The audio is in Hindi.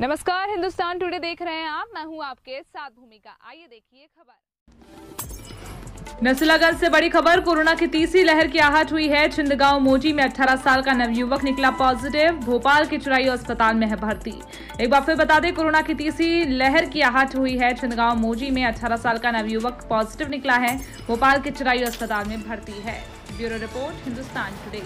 नमस्कार, हिंदुस्तान टुडे देख रहे हैं आप। मैं हूँ आपके साथ भूमिका। आइए देखिए खबर। नसलागंज से बड़ी खबर, कोरोना की तीसरी लहर की आहट हुई है। छिंदगांव मोजी में 18 साल का नवयुवक निकला पॉजिटिव भोपाल के चुराई अस्पताल में है भर्ती। एक बार फिर बता दें, कोरोना की तीसरी लहर की आहट हुई है। छिंदगांव मोजी में 18 साल का नवयुवक पॉजिटिव निकला है। भोपाल के चुराई अस्पताल में भर्ती है। Bureau report, Hindustan today